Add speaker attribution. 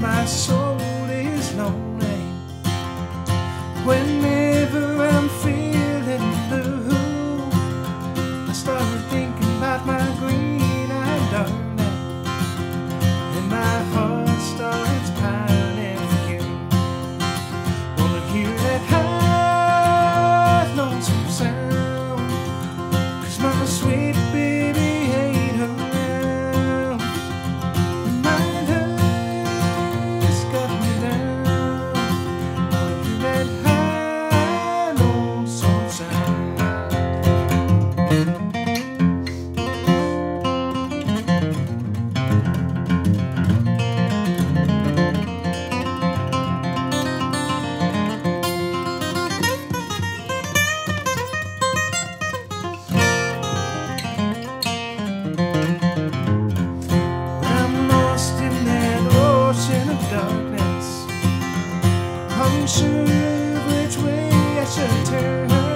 Speaker 1: my soul. unsure which way I should turn.